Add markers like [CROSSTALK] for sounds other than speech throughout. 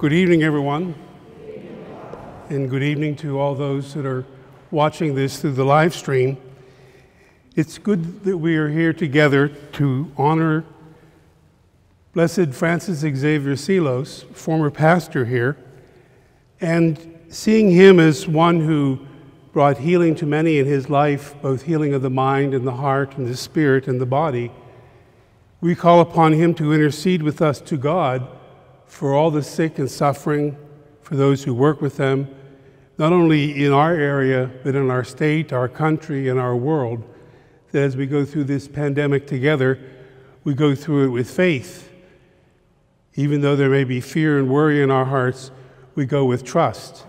Good evening, everyone. And good evening to all those that are watching this through the live stream. It's good that we are here together to honor Blessed Francis Xavier Seelos, former pastor here, and seeing him as one who brought healing to many in his life, both healing of the mind and the heart and the spirit and the body, we call upon him to intercede with us to God for all the sick and suffering, for those who work with them, not only in our area, but in our state, our country, and our world. That as we go through this pandemic together, we go through it with faith. Even though there may be fear and worry in our hearts, we go with trust,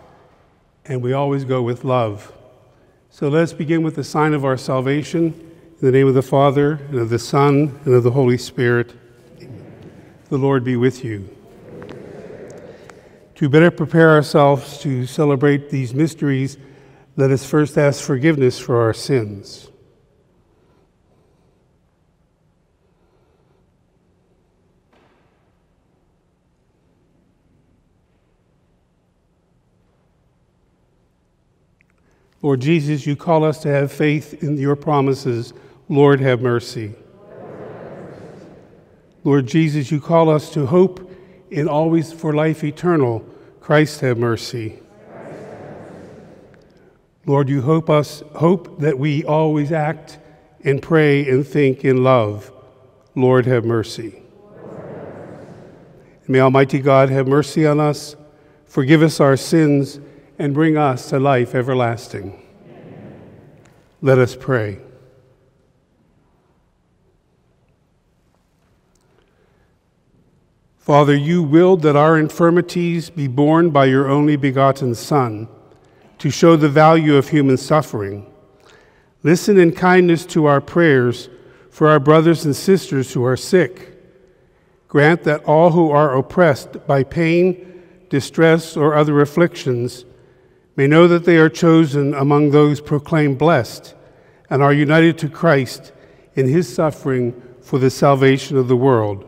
and we always go with love. So let's begin with the sign of our salvation. In the name of the Father, and of the Son, and of the Holy Spirit. Amen. The Lord be with you. To better prepare ourselves to celebrate these mysteries, let us first ask forgiveness for our sins. Lord Jesus, you call us to have faith in your promises. Lord, have mercy. Lord Jesus, you call us to hope in always for life eternal. Christ have mercy. Lord, you hope us hope that we always act and pray and think in love. Lord, have mercy. May Almighty God have mercy on us, forgive us our sins, and bring us to life everlasting. Amen. Let us pray. Father, you willed that our infirmities be borne by your only begotten Son to show the value of human suffering. Listen in kindness to our prayers for our brothers and sisters who are sick. Grant that all who are oppressed by pain, distress, or other afflictions may know that they are chosen among those proclaimed blessed and are united to Christ in his suffering for the salvation of the world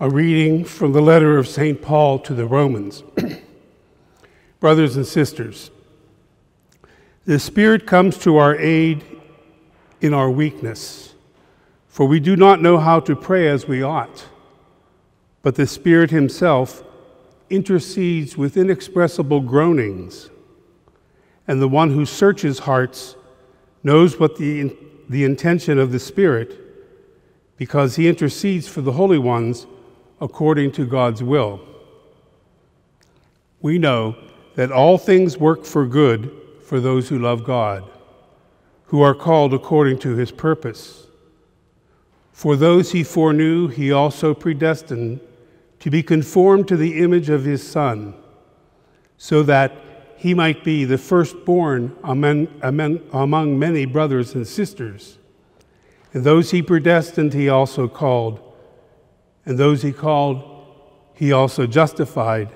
A reading from the letter of St. Paul to the Romans. [CLEARS THROAT] Brothers and sisters, the Spirit comes to our aid in our weakness, for we do not know how to pray as we ought. But the Spirit Himself intercedes with inexpressible groanings, and the one who searches hearts knows what the, the intention of the Spirit, because He intercedes for the holy ones according to God's will. We know that all things work for good for those who love God, who are called according to his purpose. For those he foreknew, he also predestined to be conformed to the image of his Son, so that he might be the firstborn among, among, many brothers and sisters. And those he predestined, he also called. And those he called, he also justified.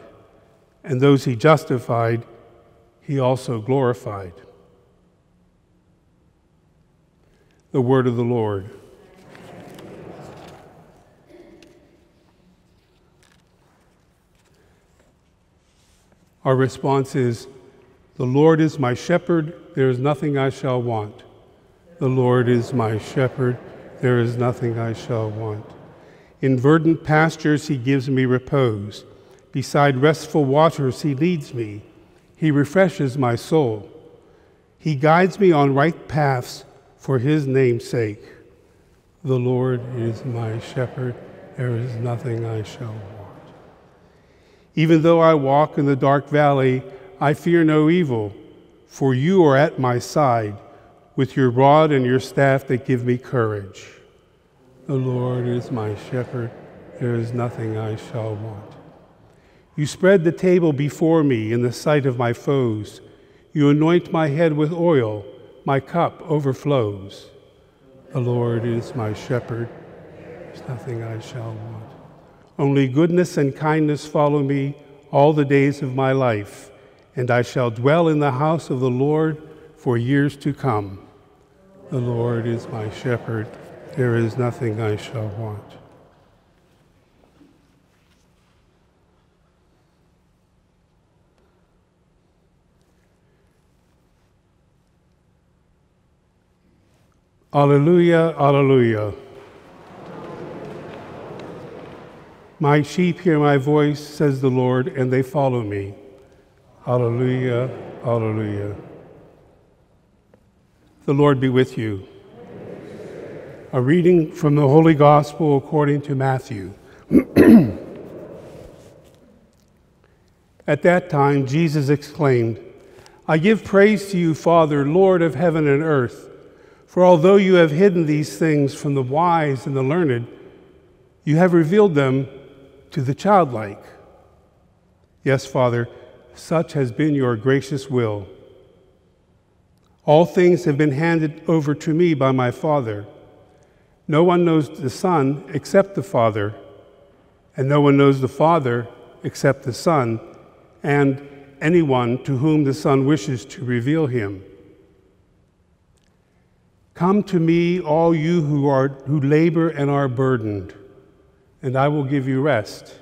And those he justified, he also glorified. The word of the Lord. Our response is The Lord is my shepherd, there is nothing I shall want. The Lord is my shepherd, there is nothing I shall want. In verdant pastures, he gives me repose. Beside restful waters, he leads me. He refreshes my soul. He guides me on right paths for his name's sake. The Lord is my shepherd, there is nothing I shall want. Even though I walk in the dark valley, I fear no evil, for you are at my side with your rod and your staff that give me courage. The Lord is my shepherd, there is nothing I shall want. You spread the table before me in the sight of my foes. You anoint my head with oil, my cup overflows. The Lord is my shepherd, there's nothing I shall want. Only goodness and kindness follow me all the days of my life, and I shall dwell in the house of the Lord for years to come. The Lord is my shepherd, there is nothing I shall want. Alleluia, Alleluia. My sheep hear my voice, says the Lord, and they follow me. Alleluia, Alleluia. The Lord be with you. A reading from the Holy Gospel according to Matthew. [CLEARS THROAT] At that time, Jesus exclaimed, I give praise to you, Father, Lord of heaven and earth. For although you have hidden these things from the wise and the learned, you have revealed them to the childlike. Yes, Father, such has been your gracious will. All things have been handed over to me by my Father. No one knows the Son except the Father, and no one knows the Father except the Son, and anyone to whom the Son wishes to reveal him. Come to me, all you who, are, who labor and are burdened, and I will give you rest.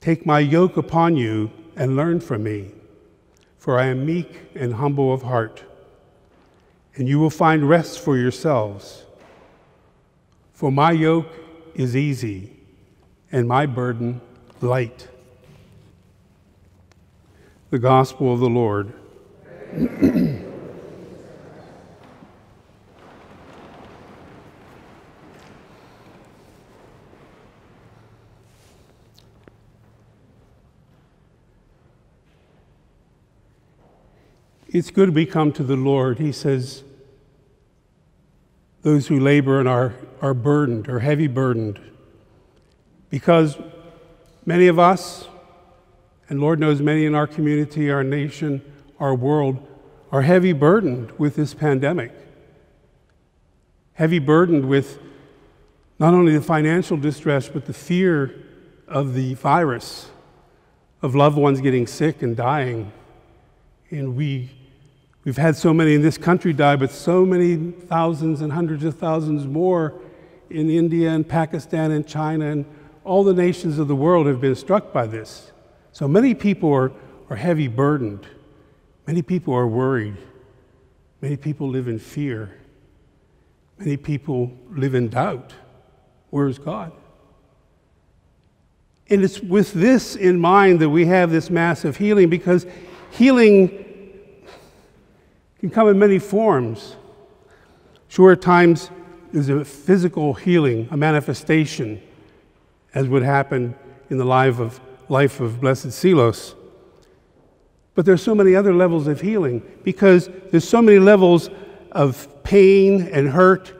Take my yoke upon you and learn from me, for I am meek and humble of heart, and you will find rest for yourselves. For my yoke is easy and my burden light. The Gospel of the Lord. It's good we come to the Lord. He says, Those who labor and are, are burdened, are heavy burdened. Because many of us, and Lord knows many in our community, our nation, our world, are heavy burdened with this pandemic. Heavy burdened with not only the financial distress, but the fear of the virus, of loved ones getting sick and dying. And we We've had so many in this country die, but so many thousands and hundreds of thousands more in India and Pakistan and China and all the nations of the world have been struck by this. So many people are, are heavy burdened. Many people are worried. Many people live in fear. Many people live in doubt. Where is God? And it's with this in mind that we have this massive healing because healing can come in many forms. Sure, at times there's a physical healing, a manifestation, as would happen in the life of, life of Blessed Seelos. But there's so many other levels of healing because there's so many levels of pain and hurt,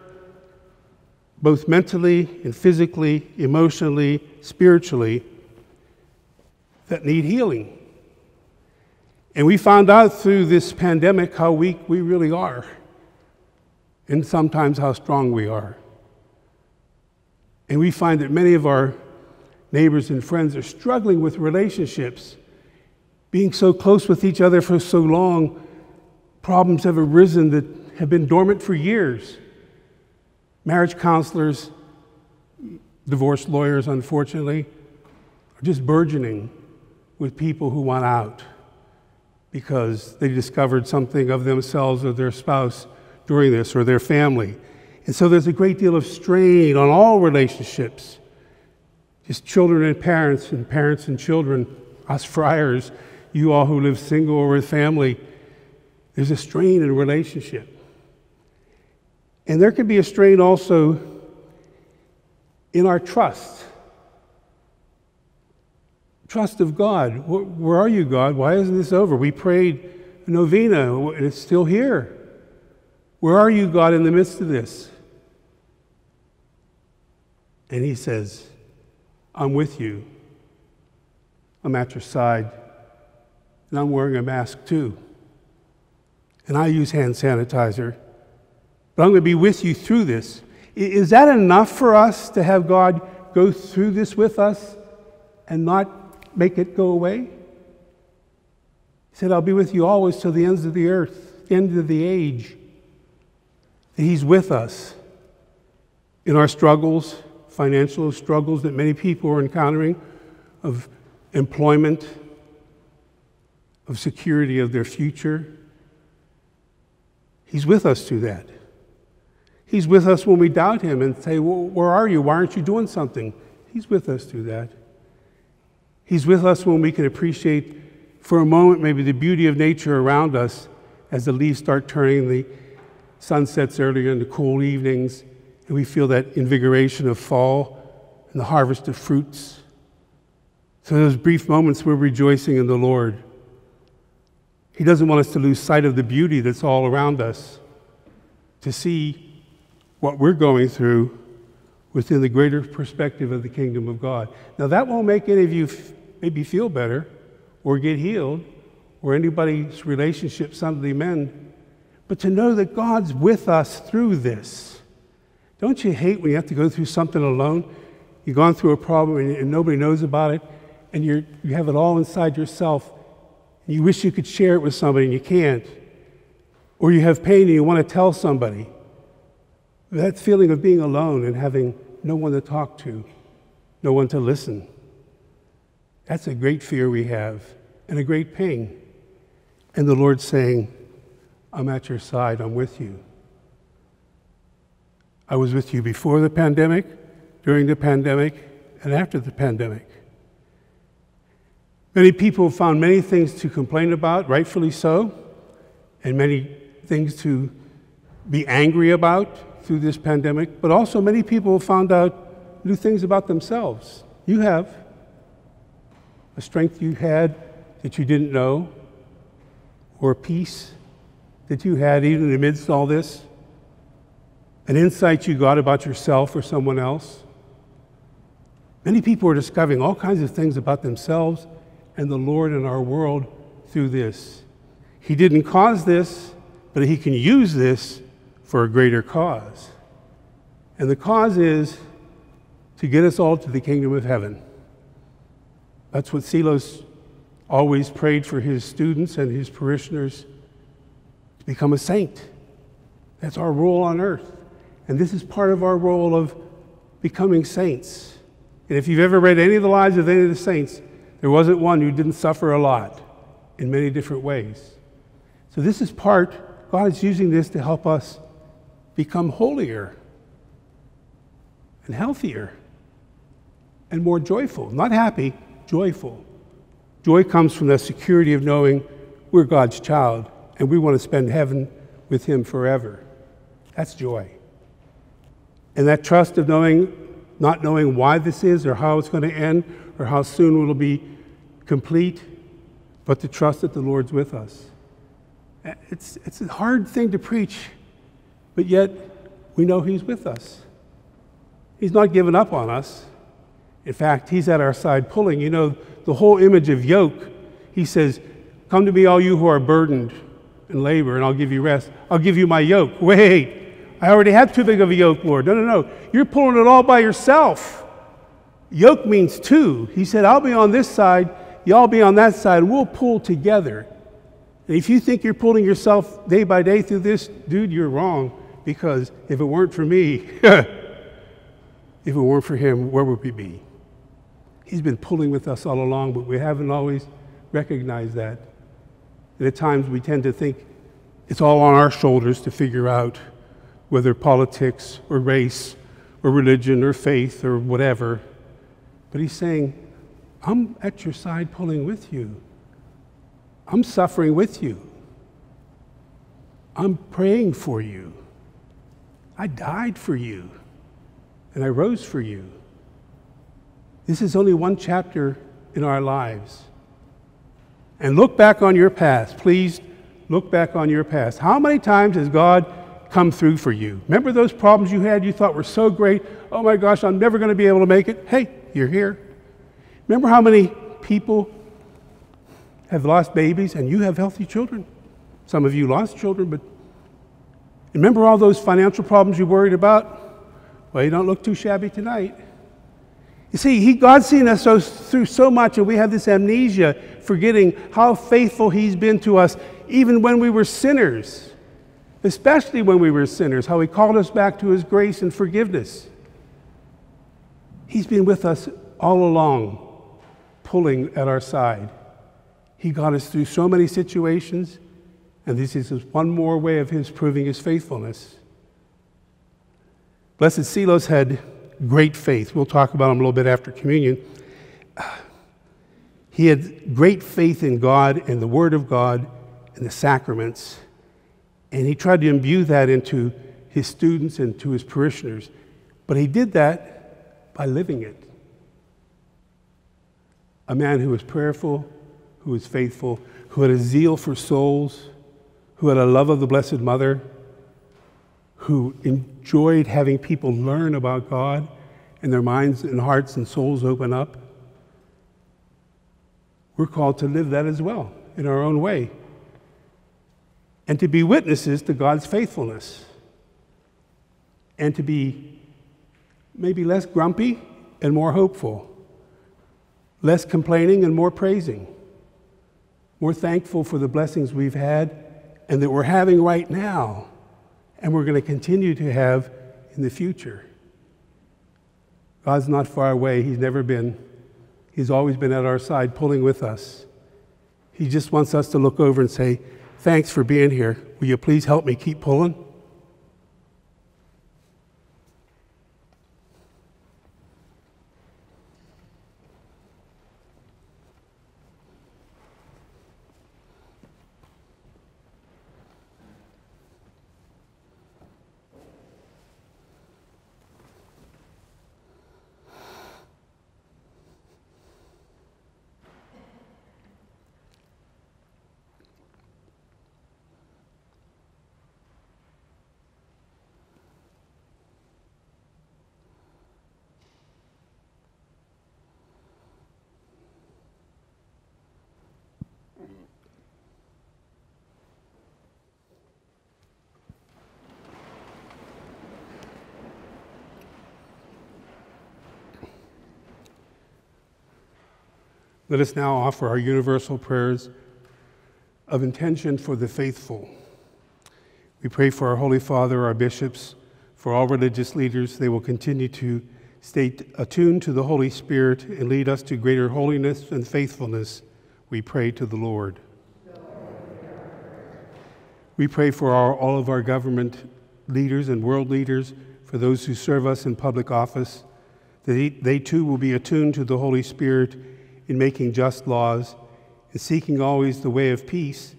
both mentally and physically, emotionally, spiritually, that need healing. And we found out through this pandemic how weak we really are, and sometimes how strong we are. And we find that many of our neighbors and friends are struggling with relationships, being so close with each other for so long. Problems have arisen that have been dormant for years. Marriage counselors, divorce lawyers, unfortunately, are just burgeoning with people who want out because they discovered something of themselves or their spouse during this or their family. And so there's a great deal of strain on all relationships. Just children and parents, and parents and children, us friars, you all who live single or with family, there's a strain in a relationship. And there can be a strain also in our trust trust of God. Where are you, God? Why isn't this over? We prayed a novena, and it's still here. Where are you, God, in the midst of this? And he says, I'm with you. I'm at your side. And I'm wearing a mask too. And I use hand sanitizer. But I'm going to be with you through this. Is that enough for us to have God go through this with us and not make it go away? He said, I'll be with you always till the ends of the earth, end of the age. He's with us in our struggles, financial struggles that many people are encountering, of employment, of security of their future. He's with us through that. He's with us when we doubt Him and say, well, Where are you? Why aren't you doing something? He's with us through that. He's with us when we can appreciate for a moment maybe the beauty of nature around us as the leaves start turning, the sun sets earlier in the cool evenings, and we feel that invigoration of fall and the harvest of fruits. So, those brief moments, we're rejoicing in the Lord. He doesn't want us to lose sight of the beauty that's all around us, to see what we're going through within the greater perspective of the kingdom of God. Now, that won't make any of you f- maybe feel better or get healed or anybody's relationship suddenly mend, but to know that God's with us through this. Don't you hate when you have to go through something alone? You've gone through a problem and, and nobody knows about it, and you you have it all inside yourself. And you wish you could share it with somebody and you can't. Or you have pain and you want to tell somebody. That feeling of being alone and having no one to talk to, no one to listen. That's a great fear we have and a great pain. And the Lord saying, I'm at your side, I'm with you. I was with you before the pandemic, during the pandemic, and after the pandemic. Many people found many things to complain about, rightfully so, and many things to be angry about through this pandemic, but also many people found out new things about themselves. You have a strength you had that you didn't know, or peace that you had even amidst all this, an insight you got about yourself or someone else. Many people are discovering all kinds of things about themselves and the Lord in our world through this. He didn't cause this, but He can use this for a greater cause. And the cause is to get us all to the kingdom of heaven. That's what Seelos always prayed for his students and his parishioners to become a saint. That's our role on earth. And this is part of our role of becoming saints. And if you've ever read any of the lives of any of the saints, there wasn't one who didn't suffer a lot in many different ways. So, this is part, God is using this to help us become holier and healthier and more joyful. Not happy, joyful. Joy comes from the security of knowing we're God's child and we want to spend heaven with Him forever. That's joy. And that trust of knowing, not knowing why this is or how it's going to end or how soon it'll be complete, but to trust that the Lord's with us. It's, it's a hard thing to preach, but yet we know He's with us. He's not given up on us. In fact, He's at our side pulling. You know, the whole image of yoke, He says, Come to me, all you who are burdened and labor, and I'll give you rest. I'll give you my yoke. Wait, I already have too big of a yoke, Lord. No, no, no. You're pulling it all by yourself. Yoke means two. He said, I'll be on this side, y'all be on that side, we'll pull together. And if you think you're pulling yourself day by day through this, dude, you're wrong. Because if it weren't for me, [LAUGHS] if it weren't for him, where would we be? He's been pulling with us all along, but we haven't always recognized that. And at times we tend to think it's all on our shoulders to figure out whether politics or race or religion or faith or whatever. But he's saying, I'm at your side pulling with you. I'm suffering with you. I'm praying for you. I died for you, and I rose for you. This is only one chapter in our lives. And look back on your past. Please look back on your past. How many times has God come through for you? Remember those problems you had you thought were so great? Oh my gosh, I'm never going to be able to make it. Hey, you're here. Remember how many people have lost babies and you have healthy children. Some of you lost children, but remember all those financial problems you worried about? Well, you don't look too shabby tonight. You see, he, God's seen us so, through so much, and we have this amnesia, forgetting how faithful He's been to us, even when we were sinners, especially when we were sinners, how He called us back to His grace and forgiveness. He's been with us all along, pulling at our side. He got us through so many situations, and this is one more way of His proving His faithfulness. Blessed Seelos had great faith. We'll talk about him a little bit after communion. He had great faith in God and the Word of God and the sacraments, and he tried to imbue that into his students and to his parishioners. But he did that by living it. A man who was prayerful, who was faithful, who had a zeal for souls, who had a love of the Blessed Mother, who enjoyed having people learn about God and their minds and hearts and souls open up. We're called to live that as well in our own way and to be witnesses to God's faithfulness and to be maybe less grumpy and more hopeful, less complaining and more praising, more thankful for the blessings we've had and that we're having right now and we're going to continue to have in the future. God's not far away. He's never been. He's always been at our side, pulling with us. He just wants us to look over and say, Thanks for being here. Will you please help me keep pulling? Let us now offer our universal prayers of intention for the faithful. We pray for our Holy Father, our bishops, for all religious leaders. They will continue to stay attuned to the Holy Spirit and lead us to greater holiness and faithfulness. We pray to the Lord. We pray for our, all of our government leaders and world leaders, for those who serve us in public office, that they, they too will be attuned to the Holy Spirit in making just laws and seeking always the way of peace,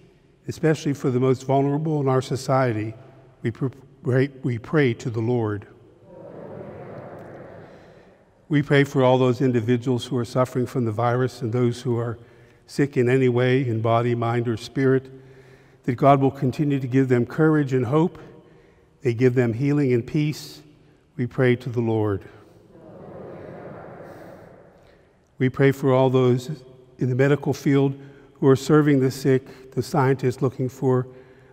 especially for the most vulnerable in our society, we pray, we pray to the Lord. We pray for all those individuals who are suffering from the virus and those who are sick in any way, in body, mind, or spirit, that God will continue to give them courage and hope. They give them healing and peace. We pray to the Lord. We pray for all those in the medical field who are serving the sick, the scientists looking for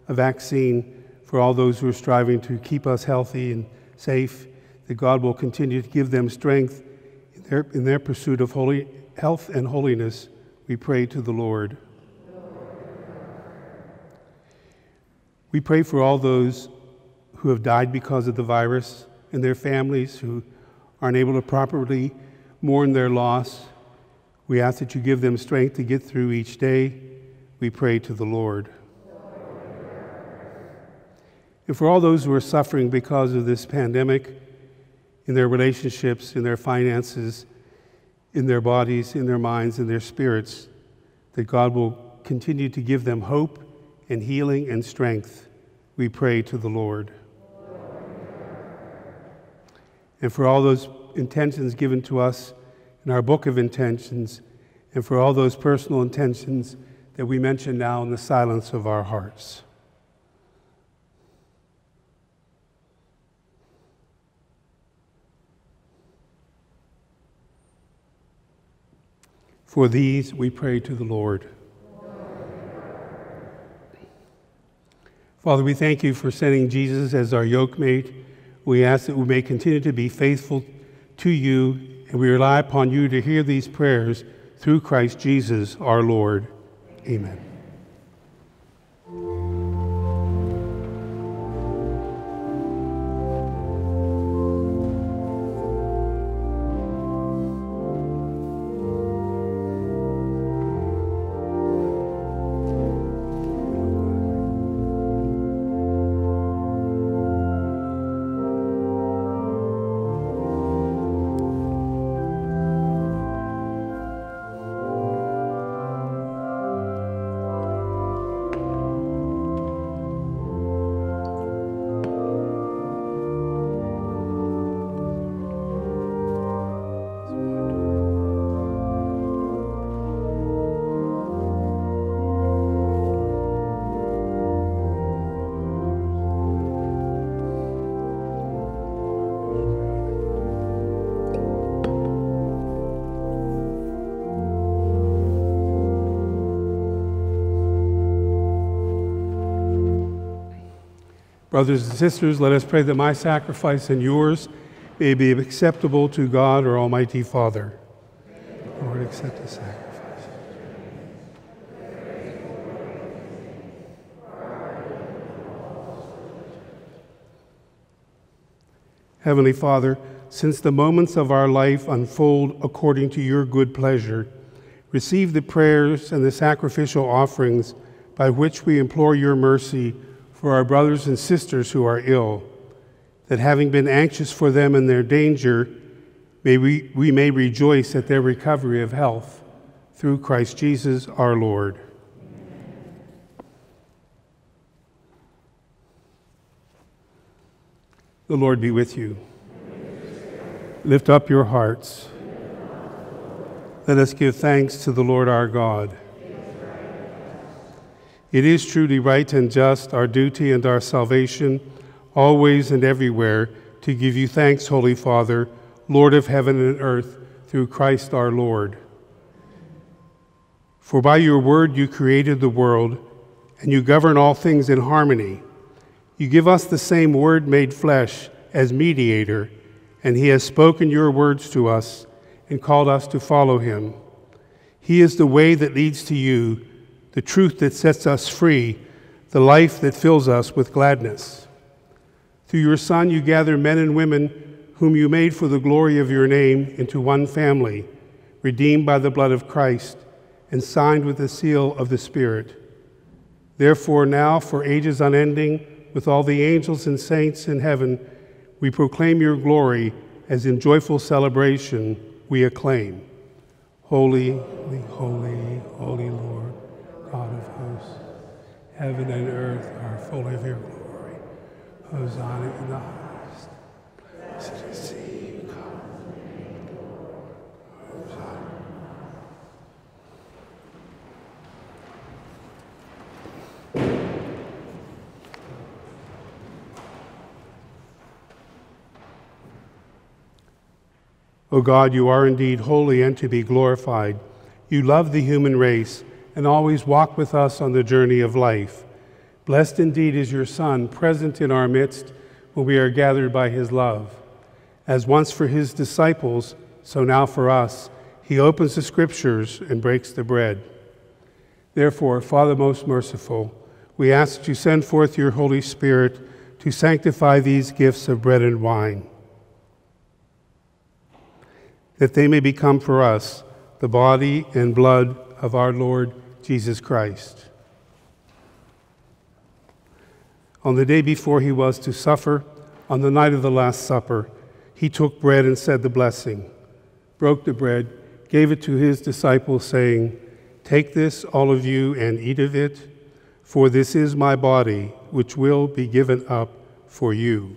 a vaccine, for all those who are striving to keep us healthy and safe, that God will continue to give them strength in their, in their pursuit of holy, health and holiness. We pray to the Lord. We pray for all those who have died because of the virus and their families who aren't able to properly mourn their loss. We ask that you give them strength to get through each day. We pray to the Lord. And for all those who are suffering because of this pandemic, in their relationships, in their finances, in their bodies, in their minds, in their spirits, that God will continue to give them hope and healing and strength. We pray to the Lord. And for all those intentions given to us, in our book of intentions and for all those personal intentions that we mention now in the silence of our hearts. For these we pray to the Lord. Lord. Father, we thank you for sending Jesus as our yoke mate. We ask that we may continue to be faithful to you and we rely upon you to hear these prayers through Christ Jesus our Lord. Amen. Brothers and sisters, let us pray that my sacrifice and yours may be acceptable to God, our Almighty Father. Lord, accept the sacrifice. Heavenly Father, since the moments of our life unfold according to your good pleasure, receive the prayers and the sacrificial offerings by which we implore your mercy for our brothers and sisters who are ill, that having been anxious for them in their danger, may we, we may rejoice at their recovery of health through Christ Jesus our Lord. The Lord be with you. Lift up your hearts. Let us give thanks to the Lord our God. It is truly right and just, our duty and our salvation, always and everywhere, to give you thanks, Holy Father, Lord of heaven and earth, through Christ our Lord. For by your word you created the world, and you govern all things in harmony. You give us the same word made flesh as mediator, and he has spoken your words to us and called us to follow him. He is the way that leads to you the truth that sets us free, the life that fills us with gladness. Through your Son, you gather men and women whom you made for the glory of your name into one family, redeemed by the blood of Christ and signed with the seal of the Spirit. Therefore, now, for ages unending, with all the angels and saints in heaven, we proclaim your glory as in joyful celebration we acclaim. Holy, holy, holy, Lord. Heaven and earth are full of your glory. Hosanna in the highest. Blessed is he who comes. Hosanna. O God, you are indeed holy and to be glorified. You love the human race and always walk with us on the journey of life. Blessed indeed is your Son, present in our midst when we are gathered by his love. As once for his disciples, so now for us, he opens the scriptures and breaks the bread. Therefore, Father most merciful, we ask that you send forth your Holy Spirit to sanctify these gifts of bread and wine, that they may become for us the body and blood of our Lord Jesus Christ. On the day before he was to suffer, on the night of the Last Supper, he took bread and said the blessing, broke the bread, gave it to his disciples, saying, Take this, all of you, and eat of it, for this is my body, which will be given up for you.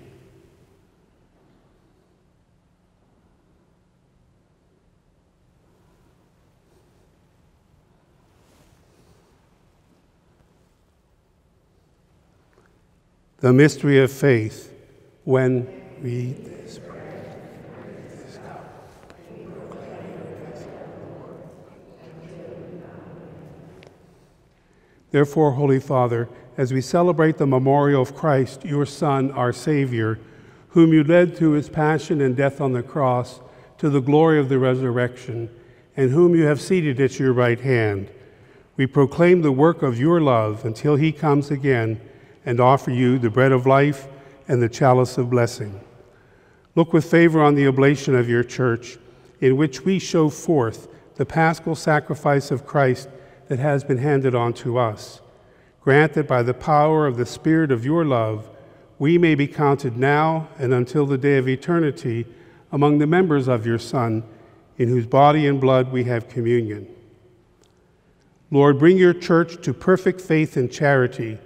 The mystery of faith when we Therefore, Holy Father, as we celebrate the memorial of Christ, your Son, our Savior, whom you led through his passion and death on the cross to the glory of the resurrection, and whom you have seated at your right hand, we proclaim the work of your love until he comes again and offer you the bread of life and the chalice of blessing. Look with favor on the oblation of your church, in which we show forth the paschal sacrifice of Christ that has been handed on to us. Grant that by the power of the Spirit of your love, we may be counted now and until the day of eternity among the members of your Son, in whose body and blood we have communion. Lord, bring your church to perfect faith and charity,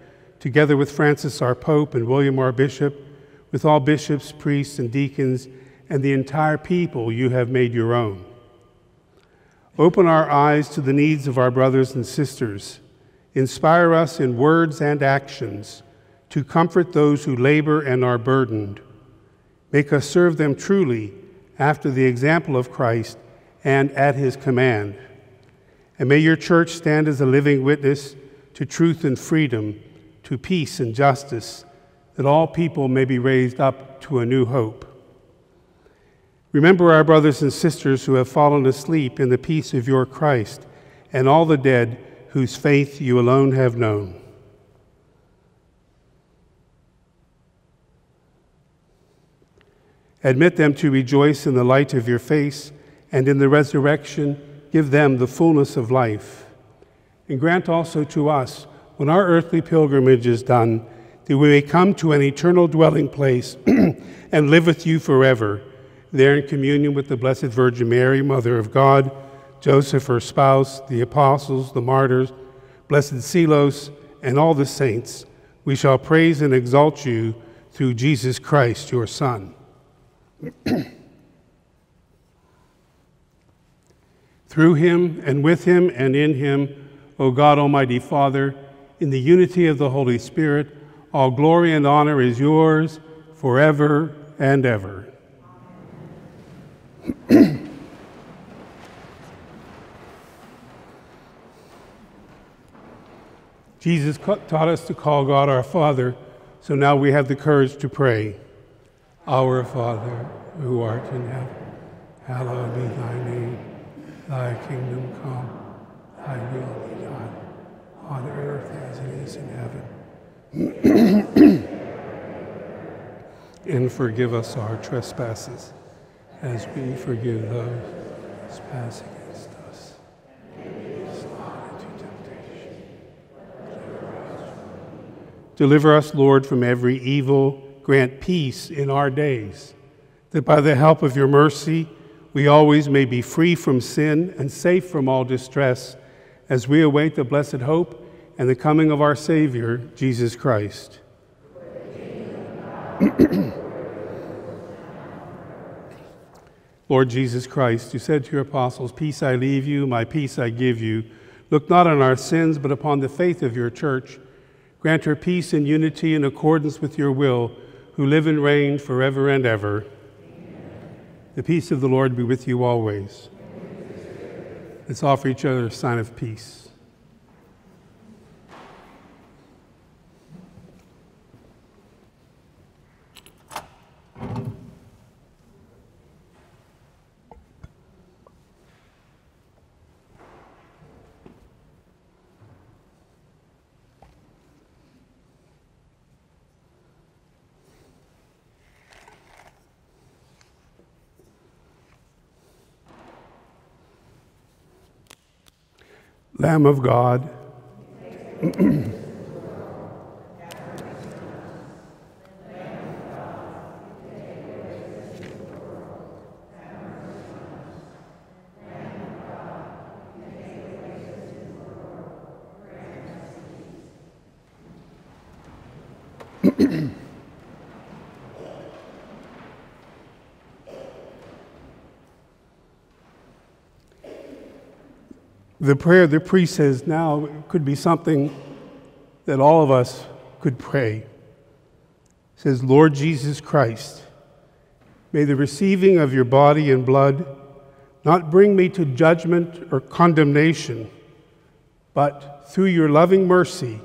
together with Francis our Pope and William our Bishop, with all bishops, priests, and deacons, and the entire people you have made your own. Open our eyes to the needs of our brothers and sisters. Inspire us in words and actions to comfort those who labor and are burdened. Make us serve them truly after the example of Christ and at his command. And may your church stand as a living witness to truth and freedom, to peace and justice, that all people may be raised up to a new hope. Remember our brothers and sisters who have fallen asleep in the peace of your Christ, and all the dead whose faith you alone have known. Admit them to rejoice in the light of your face, and in the resurrection, give them the fullness of life. And grant also to us, when our earthly pilgrimage is done, that we may come to an eternal dwelling place [CLEARS THROAT] and live with you forever there in communion with the Blessed Virgin Mary, Mother of God, Joseph, her spouse, the apostles, the martyrs, Blessed Seelos, and all the saints, we shall praise and exalt you through Jesus Christ, your Son. [CLEARS THROAT] through him, and with him, and in him, O God, Almighty Father, in the unity of the Holy Spirit, all glory and honor is yours forever and ever. [CLEARS THROAT] Jesus taught us to call God our Father, so now we have the courage to pray. Our Father, who art in heaven, hallowed be thy name. Thy kingdom come, thy will be on earth as it is in heaven. [CLEARS THROAT] and forgive us our trespasses as we forgive those pass against us. Deliver us, Lord, from every evil. Grant peace in our days, that by the help of your mercy, we always may be free from sin and safe from all distress as we await the blessed hope and the coming of our Savior, Jesus Christ. Lord Jesus Christ, you said to your apostles, Peace I leave you, my peace I give you. Look not on our sins, but upon the faith of your church. Grant her peace and unity in accordance with your will, who live and reign forever and ever. Amen. The peace of the Lord be with you always. Let's offer each other a sign of peace. Lamb of God. The prayer the priest says now could be something that all of us could pray. It says, Lord Jesus Christ, may the receiving of your body and blood not bring me to judgment or condemnation, but through your loving mercy,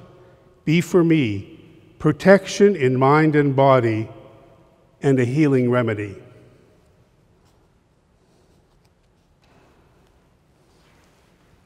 be for me protection in mind and body and a healing remedy.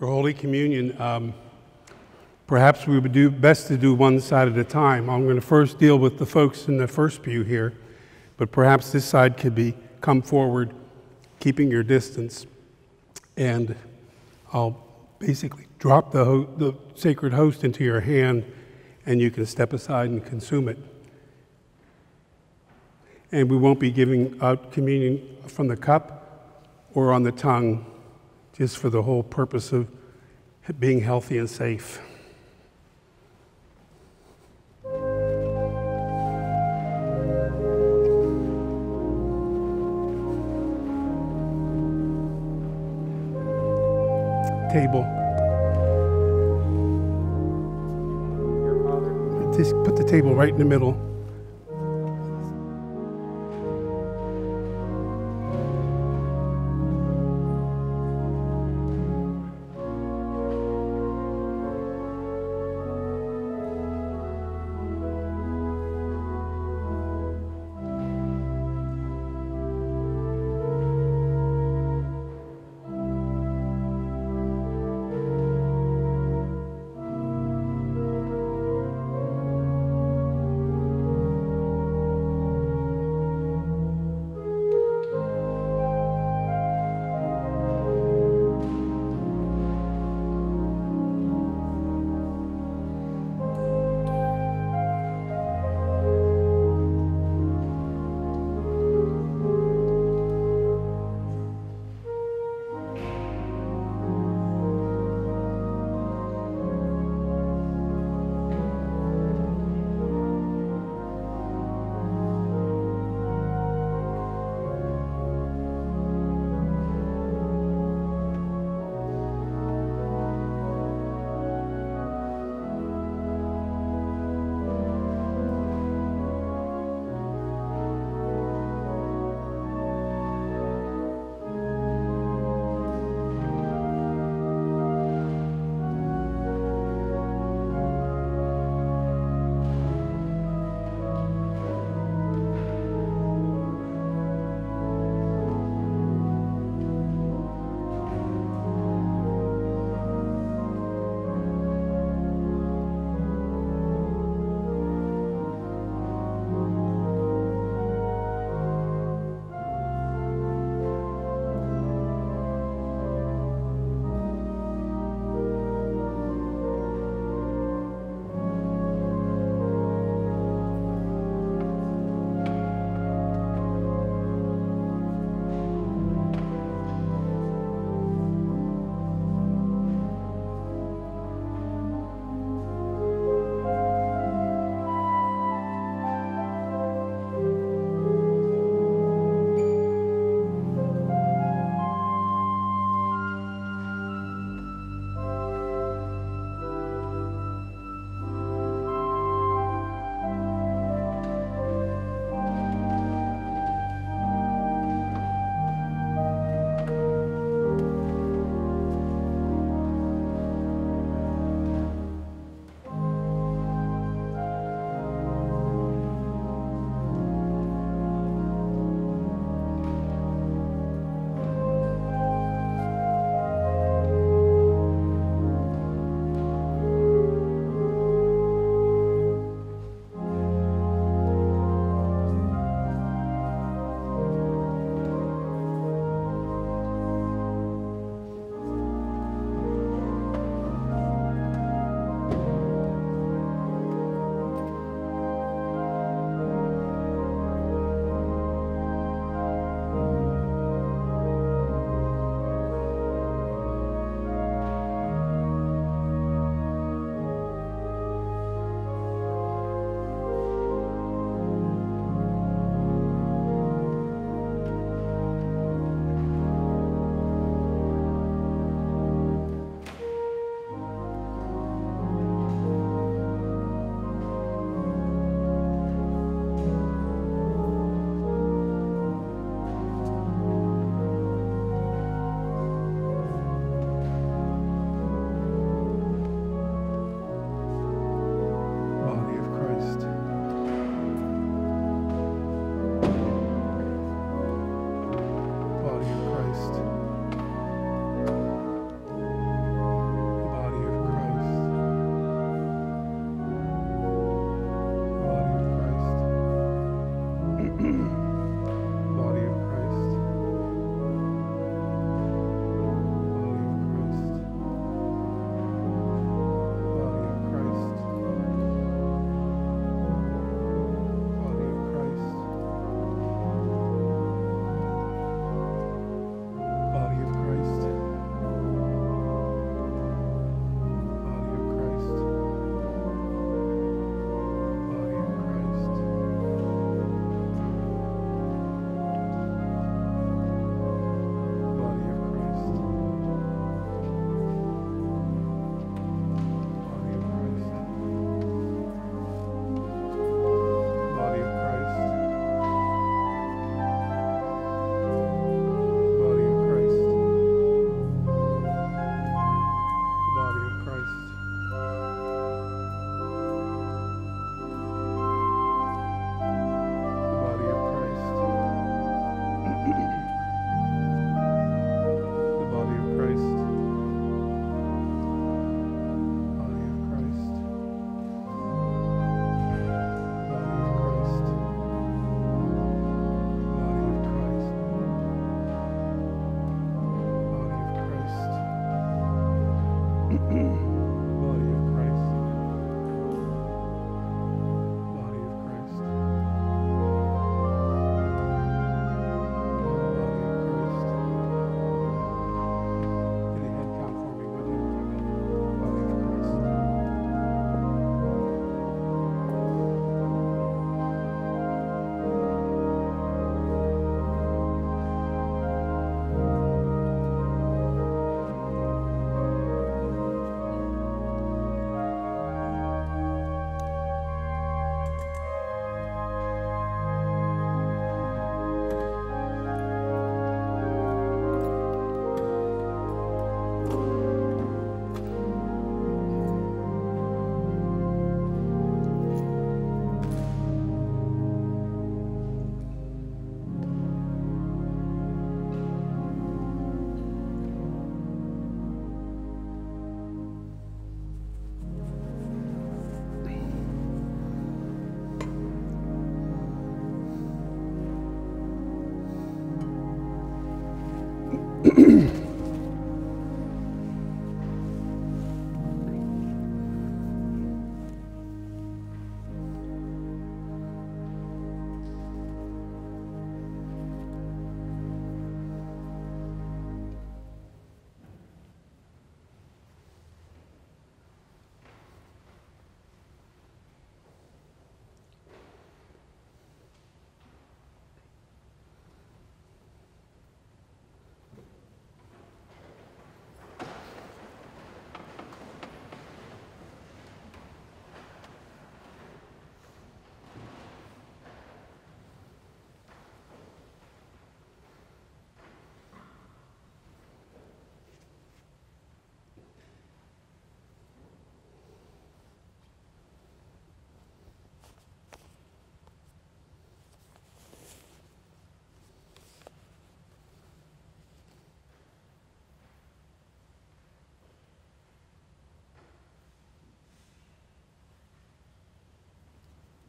For Holy Communion, um, perhaps we would do best to do one side at a time. I'm going to first deal with the folks in the first pew here, but perhaps this side could be come forward, keeping your distance, and I'll basically drop the, ho- the sacred host into your hand, and you can step aside and consume it. And we won't be giving out communion from the cup or on the tongue just for the whole purpose of being healthy and safe. Table. Just put the table right in the middle.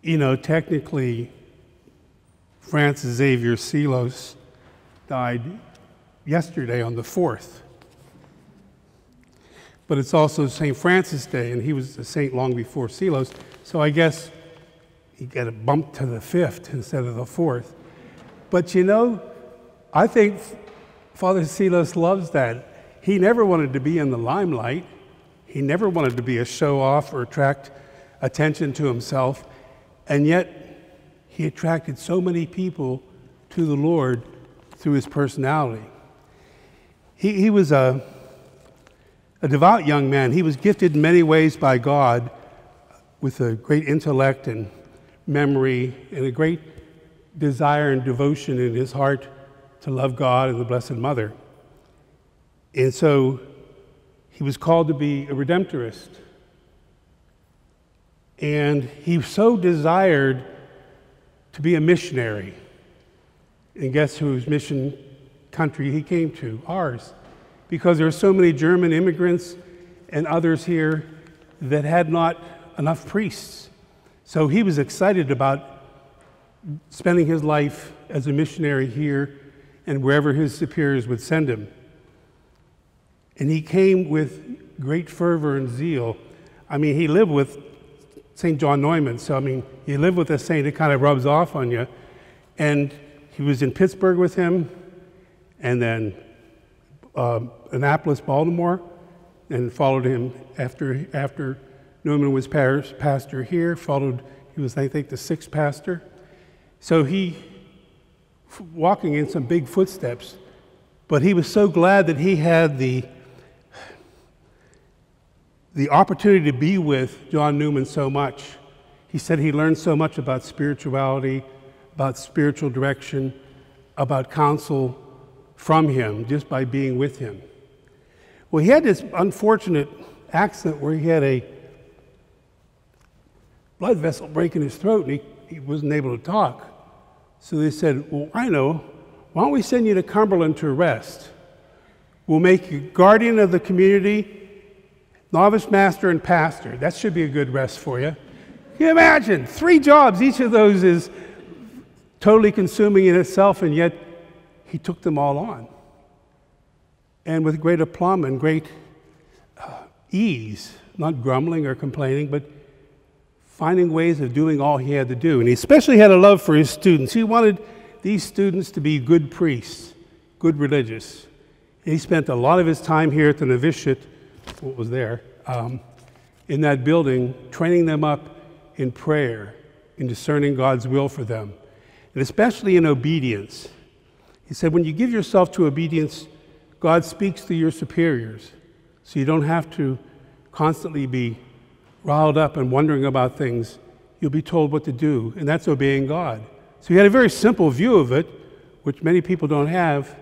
You know, technically, Francis Xavier Seelos died yesterday on the 4th. But it's also St. Francis Day, and he was a saint long before Seelos. So I guess he got a bump to the 5th instead of the 4th. But you know, I think Father Seelos loves that. He never wanted to be in the limelight. He never wanted to be a show off or attract attention to himself. And yet, he attracted so many people to the Lord through his personality. He, he was a, a devout young man. He was gifted in many ways by God with a great intellect and memory and a great desire and devotion in his heart to love God and the Blessed Mother. And so he was called to be a redemptorist. And he so desired to be a missionary. And guess whose mission country he came to? Ours. Because there were so many German immigrants and others here that had not enough priests. So he was excited about spending his life as a missionary here and wherever his superiors would send him. And he came with great fervor and zeal. I mean, he lived with St. John Neumann, so I mean, you live with a saint, it kind of rubs off on you. And he was in Pittsburgh with him, and then uh, Annapolis, Baltimore, and followed him after, after Neumann was pastor here, followed, he was, I think, the sixth pastor. So he, walking in some big footsteps, but he was so glad that he had the the opportunity to be with John Neumann so much. He said he learned so much about spirituality, about spiritual direction, about counsel from him just by being with him. Well, he had this unfortunate accident where he had a blood vessel break in his throat and he, he wasn't able to talk. So they said, Well, I know. Why don't we send you to Cumberland to rest? We'll make you guardian of the community novice master and pastor. That should be a good rest for you. Can you imagine? Three jobs. Each of those is totally consuming in itself, and yet he took them all on. And with great aplomb and great uh, ease, not grumbling or complaining, but finding ways of doing all he had to do. And he especially had a love for his students. He wanted these students to be good priests, good religious. And he spent a lot of his time here at the novitiate what was there, um, in that building, training them up in prayer, in discerning God's will for them, and especially in obedience. He said, when you give yourself to obedience, God speaks to your superiors, so you don't have to constantly be riled up and wondering about things. You'll be told what to do, and that's obeying God. So he had a very simple view of it, which many people don't have,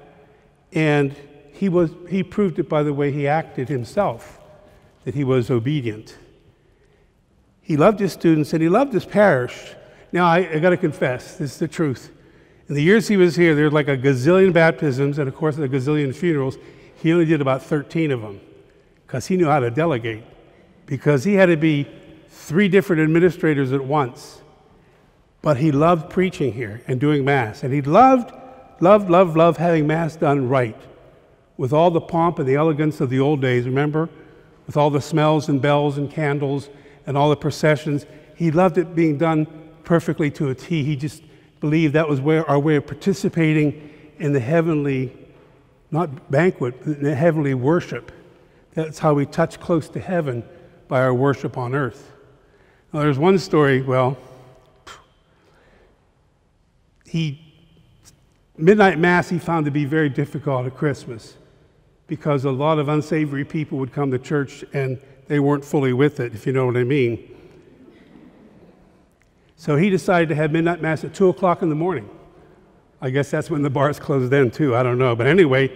and he, was, he proved it by the way he acted himself, that he was obedient. He loved his students and he loved his parish. Now, I, I got to confess, this is the truth. In the years he was here, there were like a gazillion baptisms and, of course, a gazillion funerals. He only did about 13 of them because he knew how to delegate, because he had to be three different administrators at once. But he loved preaching here and doing Mass. And he loved, loved, loved, loved having Mass done right with all the pomp and the elegance of the old days, remember? With all the smells and bells and candles and all the processions. He loved it being done perfectly to a T. He just believed that was where our way of participating in the heavenly, not banquet, but the heavenly worship. That's how we touch close to heaven by our worship on earth. Now, there's one story, well, he, midnight mass he found to be very difficult at Christmas because a lot of unsavory people would come to church and they weren't fully with it, if you know what I mean. So he decided to have midnight mass at 2 o'clock in the morning. I guess that's when the bars closed then, too. I don't know. But anyway,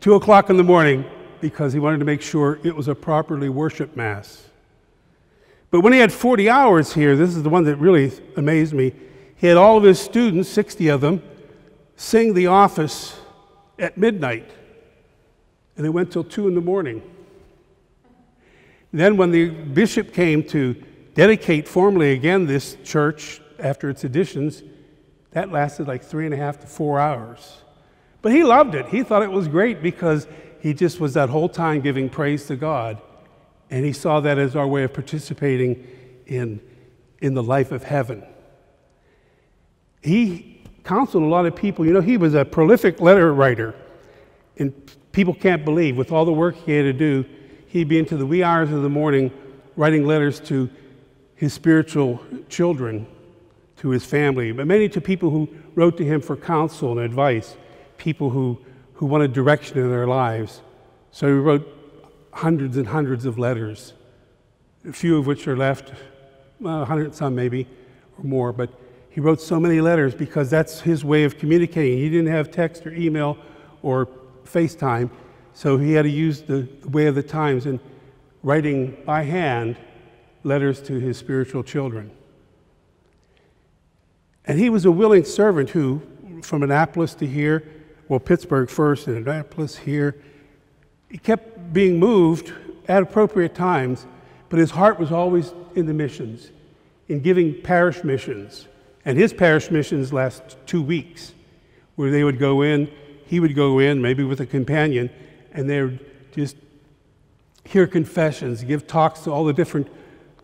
2 o'clock in the morning because he wanted to make sure it was a properly worshiped mass. But when he had 40 hours here, this is the one that really amazed me. He had all of his students, 60 of them, sing the office at midnight and it went till two in the morning. Then, when the bishop came to dedicate formally again this church after its additions, that lasted like three and a half to four hours. But he loved it. He thought it was great because he just was that whole time giving praise to God. And he saw that as our way of participating in, in the life of heaven. He counseled a lot of people. You know, he was a prolific letter writer. And people can't believe, with all the work he had to do, he'd be into the wee hours of the morning writing letters to his spiritual children, to his family, but many to people who wrote to him for counsel and advice, people who, who wanted direction in their lives. So he wrote hundreds and hundreds of letters, a few of which are left, well, a hundred some maybe, or more, but he wrote so many letters because that's his way of communicating. He didn't have text or email or FaceTime, so he had to use the, way of the times and writing by hand letters to his spiritual children. And he was a willing servant who, from Annapolis to here, well, Pittsburgh first, and Annapolis here, he kept being moved at appropriate times, but his heart was always in the missions, in giving parish missions. And his parish missions last two weeks, where they would go in, he would go in, maybe with a companion, and they would just hear confessions, give talks to all the different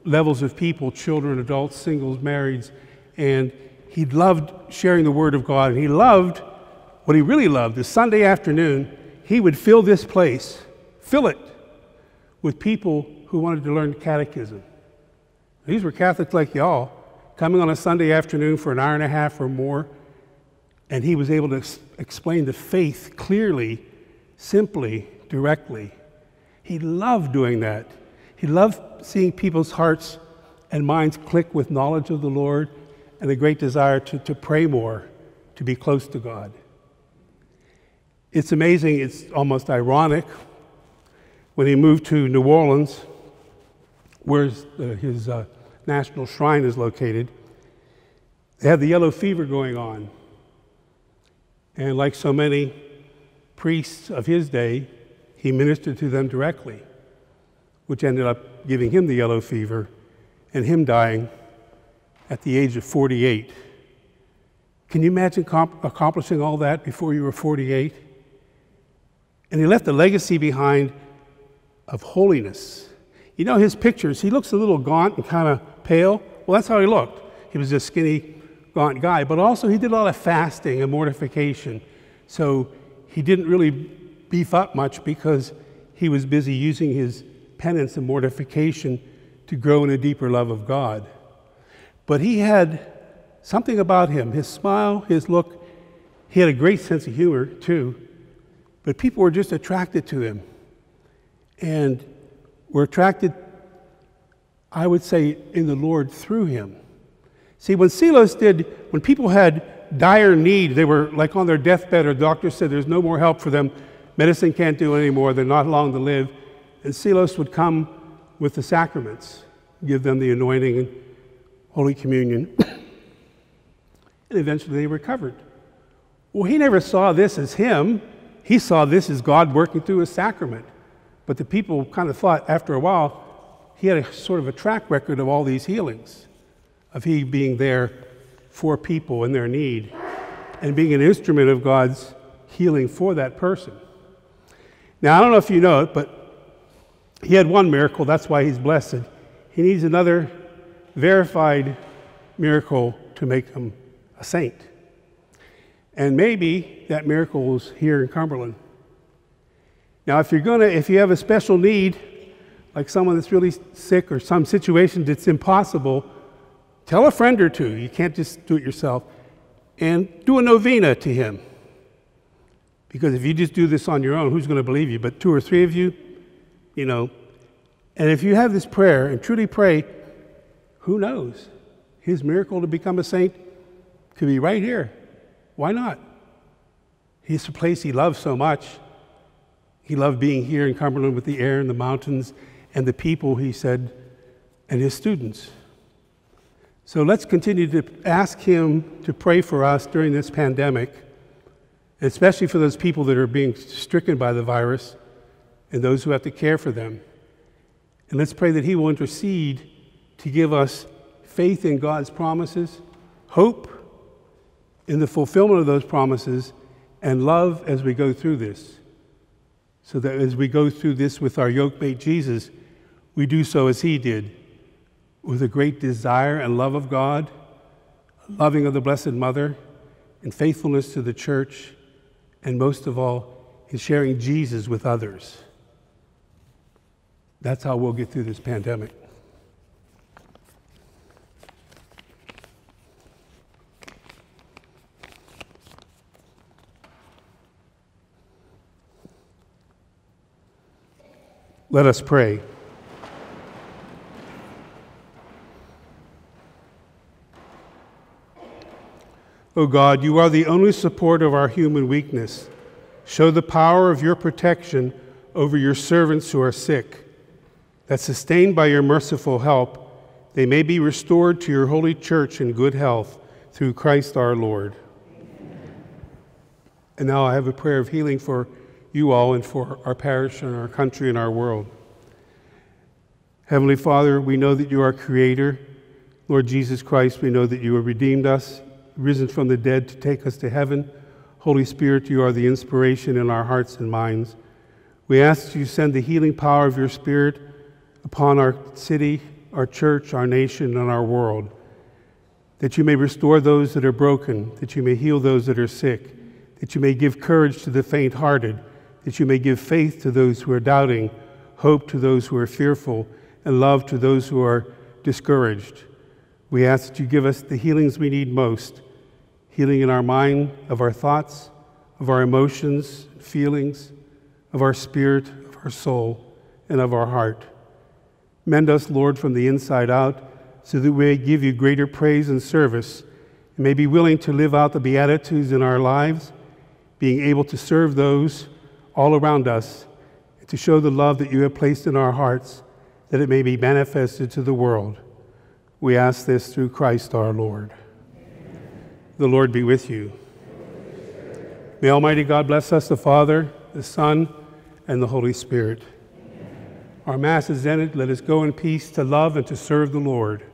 levels of people children, adults, singles, marrieds. And he loved sharing the Word of God. And he loved what he really loved is Sunday afternoon, he would fill this place, fill it with people who wanted to learn catechism. These were Catholics like y'all, coming on a Sunday afternoon for an hour and a half or more. And he was able to explain the faith clearly, simply, directly. He loved doing that. He loved seeing people's hearts and minds click with knowledge of the Lord and the great desire to, to pray more, to be close to God. It's amazing, it's almost ironic. When he moved to New Orleans, where his uh, national shrine is located, they had the yellow fever going on. And like so many priests of his day, he ministered to them directly which ended up giving him the yellow fever and him dying at the age of 48. Can you imagine comp- accomplishing all that before you were 48? And he left a legacy behind of holiness. You know his pictures, he looks a little gaunt and kind of pale. Well, that's how he looked. He was a skinny, gaunt guy, but also he did a lot of fasting and mortification. So he didn't really beef up much because he was busy using his penance and mortification to grow in a deeper love of God. But he had something about him his smile, his look. He had a great sense of humor, too. But people were just attracted to him and were attracted, I would say, in the Lord through him. See, when Seelos did, when people had dire need, they were like on their deathbed, or doctors said there's no more help for them, medicine can't do anymore, they're not long to live and Seelos would come with the sacraments, give them the anointing and Holy Communion, [COUGHS] and eventually they recovered. Well, he never saw this as him. He saw this as God working through a sacrament. But the people kind of thought after a while, he had a sort of a track record of all these healings, of he being there for people in their need and being an instrument of God's healing for that person. Now, I don't know if you know it, but he had one miracle, that's why he's blessed. He needs another verified miracle to make him a saint. And maybe that miracle is here in Cumberland. Now, if you're gonna, if you have a special need, like someone that's really sick or some situation that's impossible, tell a friend or two. You can't just do it yourself. And do a novena to him. Because if you just do this on your own, who's going to believe you? But two or three of you, you know. And if you have this prayer and truly pray, who knows? His miracle to become a saint could be right here. Why not? He's a place he loves so much. He loved being here in Cumberland with the air and the mountains and the people, he said, and his students. So let's continue to ask him to pray for us during this pandemic, especially for those people that are being stricken by the virus and those who have to care for them. And let's pray that He will intercede to give us faith in God's promises, hope in the fulfillment of those promises, and love as we go through this. So that as we go through this with our yokemate Jesus, we do so as he did, with a great desire and love of God, loving of the Blessed Mother, and faithfulness to the church, and most of all, in sharing Jesus with others. That's how we'll get through this pandemic. Let us pray. O oh God, you are the only support of our human weakness. Show the power of your protection over your servants who are sick, that sustained by your merciful help, they may be restored to your holy church in good health through Christ our Lord. And now I have a prayer of healing for you all and for our parish and our country and our world. Heavenly Father, we know that you are creator. Lord Jesus Christ, we know that you have redeemed us, risen from the dead to take us to heaven. Holy Spirit, you are the inspiration in our hearts and minds. We ask you send the healing power of your Spirit upon our city, our church, our nation, and our world, that you may restore those that are broken, that you may heal those that are sick, that you may give courage to the faint hearted that you may give faith to those who are doubting, hope to those who are fearful, and love to those who are discouraged. We ask that you give us the healings we need most healing in our mind, of our thoughts, of our emotions, feelings, of our spirit, of our soul, and of our heart. Mend us, Lord, from the inside out, so that we may give you greater praise and service, and may be willing to live out the Beatitudes in our lives, being able to serve those all around us and to show the love that you have placed in our hearts, that it may be manifested to the world. We ask this through Christ our Lord. The Lord be with you. May Almighty God bless us, the Father, the Son, and the Holy Spirit. Amen. Our Mass is ended. Let us go in peace to love and to serve the Lord.